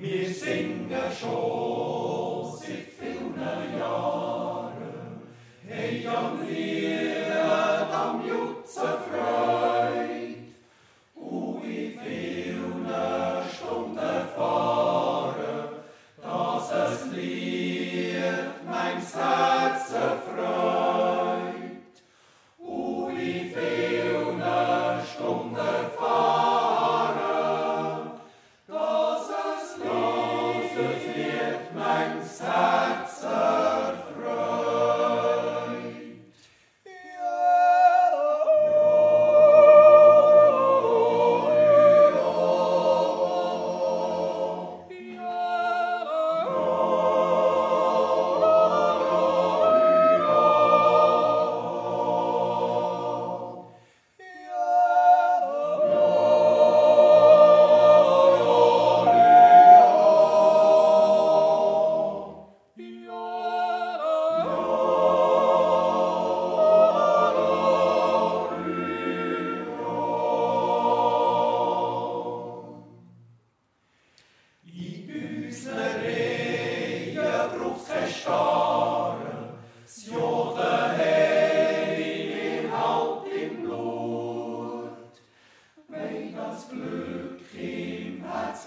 Wir singen schon seit vielen Jahren, hey, Jan, wir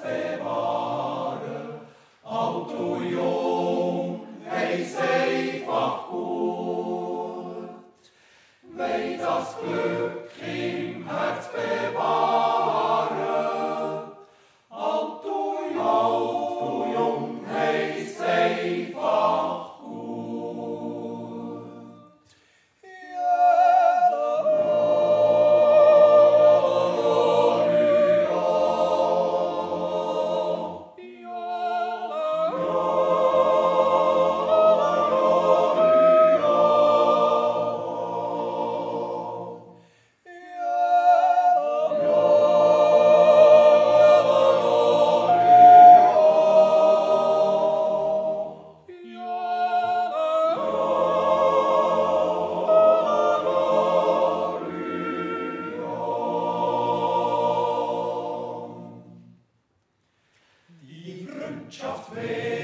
blasphemară, autuium ei sei facut. Vei das Glück im Herz chuffed me.